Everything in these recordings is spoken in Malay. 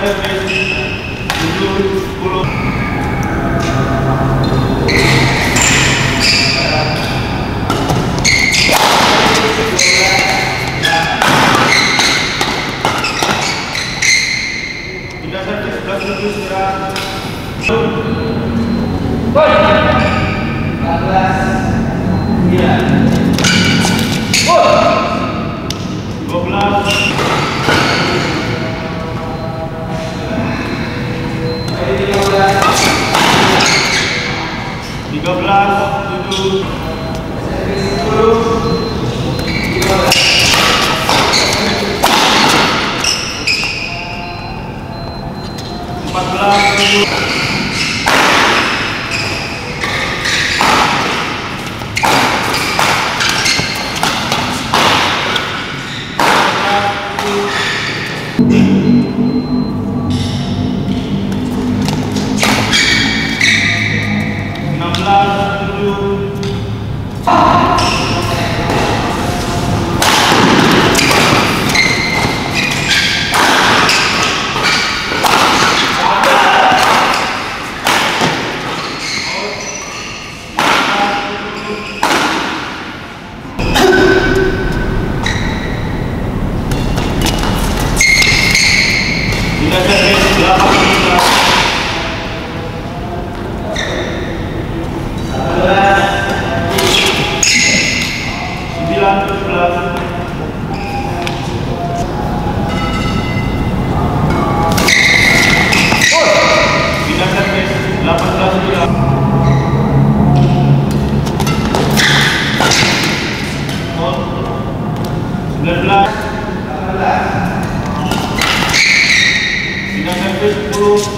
Thank you. Thank you.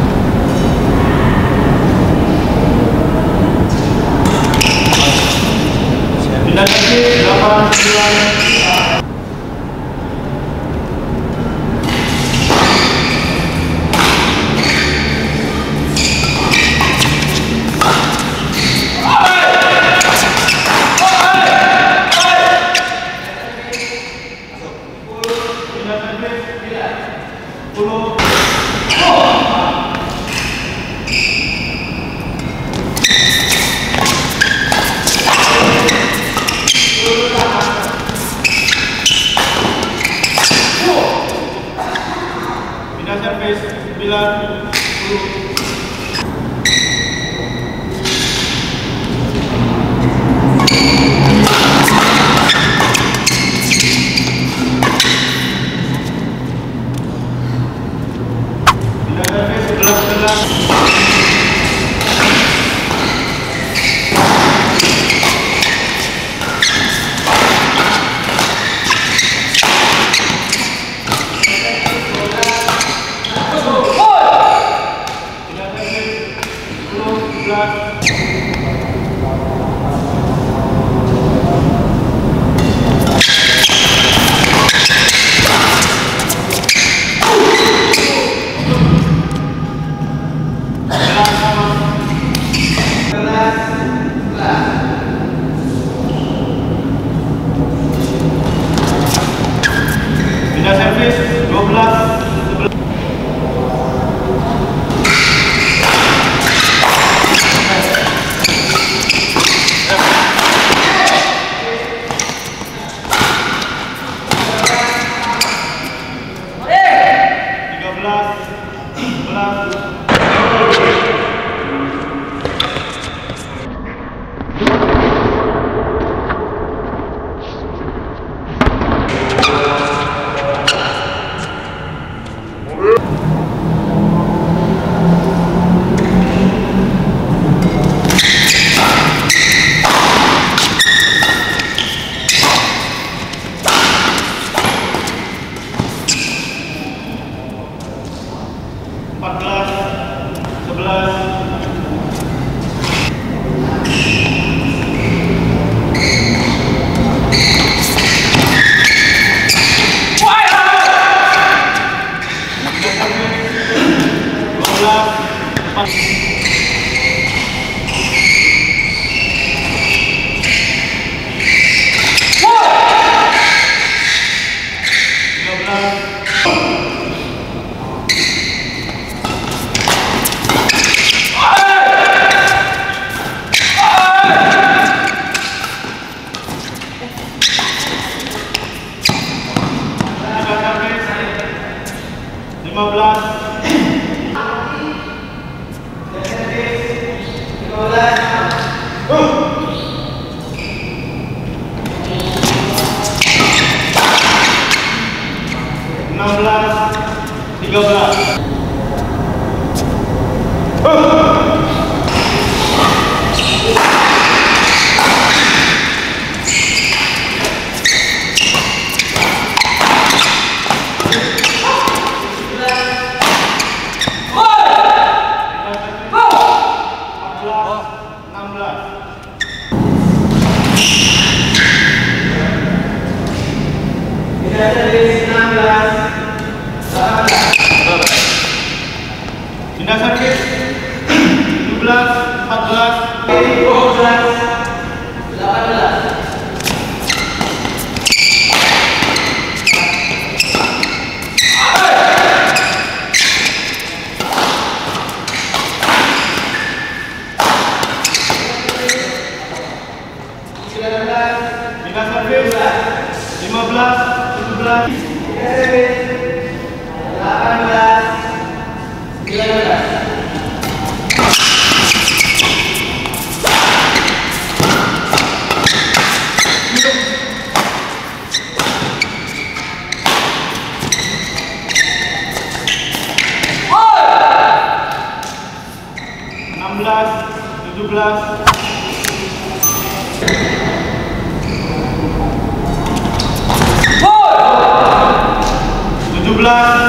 9, 10, Obrigado. 16 13 huh. 17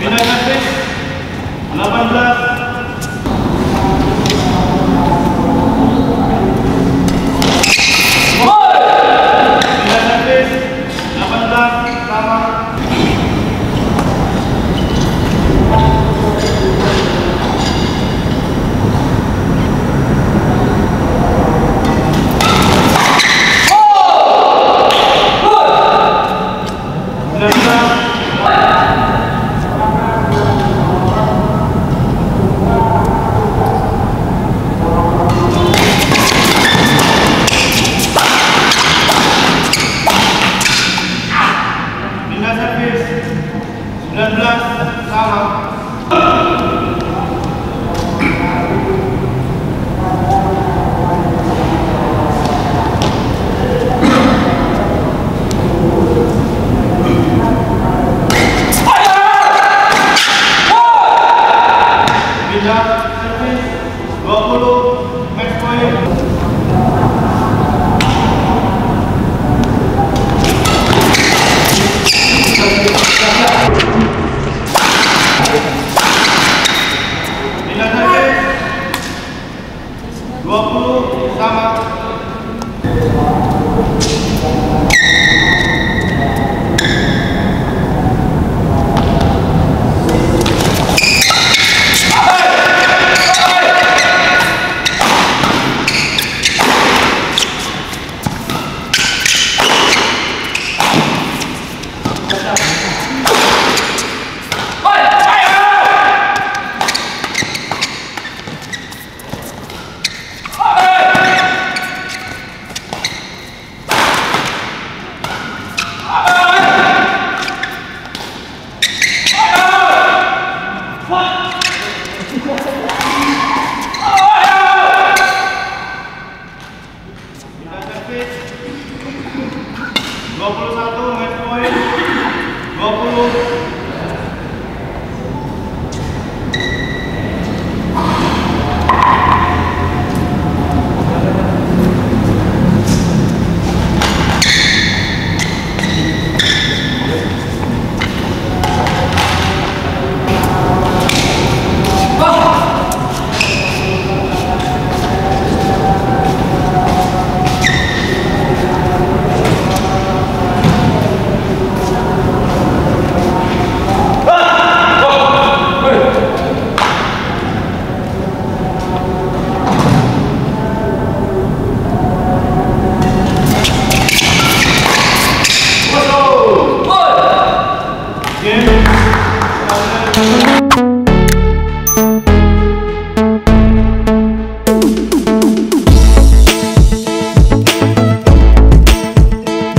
18 19 18